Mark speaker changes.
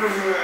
Speaker 1: М,